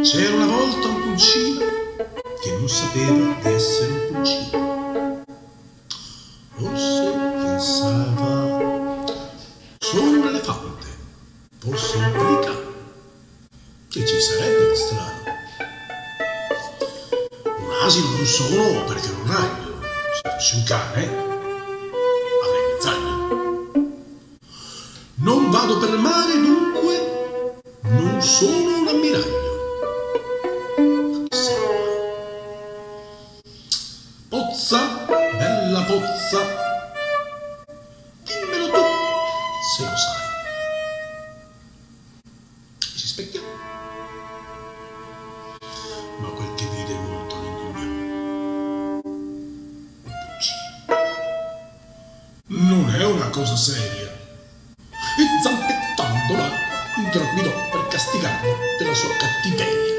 C'era una volta un pulcino che non sapeva di essere un pulcino. Forse pensava solo un elefante, forse un pelicano. Che ci sarebbe di strano? Un asino non sono perché non ragno. Se fossi un cane, avrei mezz'aglio. Non vado per mare dunque, non sono un ammiraglio. Pozza, bella pozza, dimmelo tu se lo sai. Si specchia. Ma quel che vide molto pulcino. Non è una cosa seria. E zampettandola introguidò per castigarlo della sua cattiveria.